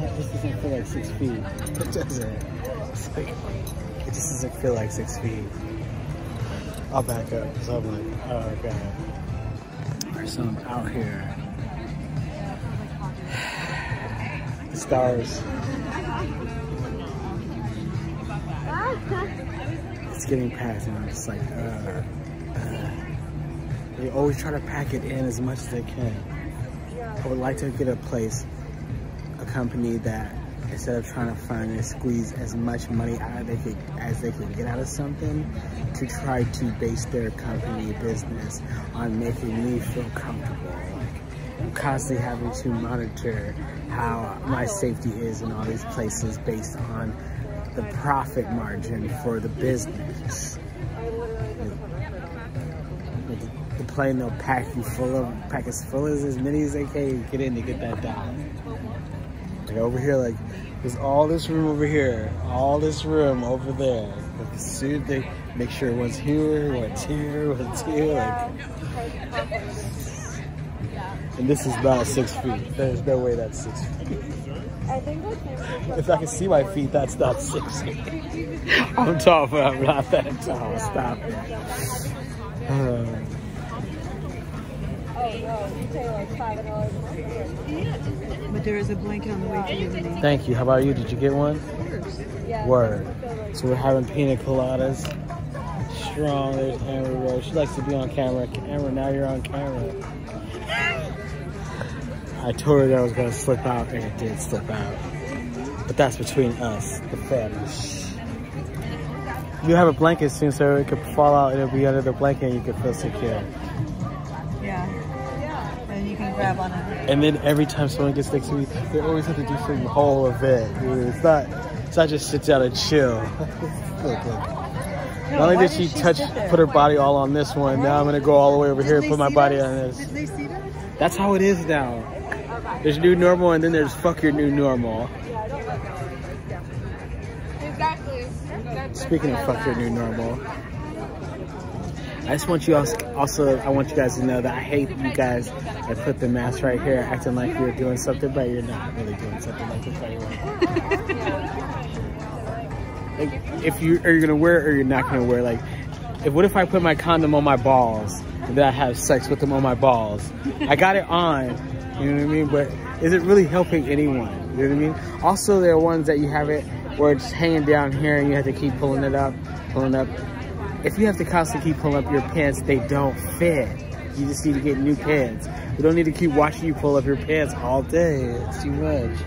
this doesn't feel like six feet. It doesn't. It's like, it just doesn't feel like six feet. I'll back up. So I'm like, oh god. Alright, so I'm out here. The stars. It's getting packed and I'm just like, uh, uh. They always try to pack it in as much as they can. I would like to get a place, company that instead of trying to find and squeeze as much money out of they could, as they can get out of something, to try to base their company business on making me feel comfortable. I'm constantly having to monitor how my safety is in all these places based on the profit margin for the business. The plane they'll pack you full of, pack as full as as many as they can get in to get that down. Over here, like there's all this room over here, all this room over there. Like soon they make sure one's here, one's here, one's here, like. And this is not six feet. There's no way that's six feet. If I can see my feet, that's not six feet. I'm tall, but I'm not that tall. Stop. Um, But there is a blanket on the way to you. Thank you. How about you? Did you get one? Word. So we're having pina coladas. Strong. There's Amber Rose. She likes to be on camera. Amber, now you're on camera. I told her that I was gonna slip out, and it did slip out. But that's between us, the family. You have a blanket soon, so it could fall out and it'll be under the blanket and you can feel secure. Yeah. And you can grab on it. And then every time someone gets next to me, they always have to do some whole event. It's not, it's not just sit down and chill. look, look. Not only did she touch, put her body all on this one, now I'm gonna go all the way over here and put my body on this. Did they see that? That's how it is now. There's new normal and then there's fuck your new normal. Exactly. Speaking of fuck your new normal, I just want you also, also, I want you guys to know that I hate you guys that put the mask right here acting like you're doing something, but you're not really doing something like this anyway. like, if you are you gonna wear it or you're not gonna wear it, like, if what if I put my condom on my balls and then I have sex with them on my balls? I got it on, you know what I mean? But is it really helping anyone? You know what I mean? Also, there are ones that you have it where it's hanging down here and you have to keep pulling it up, pulling up. If you have to constantly keep pulling up your pants, they don't fit. You just need to get new pants. We don't need to keep watching you pull up your pants all day. It's too much.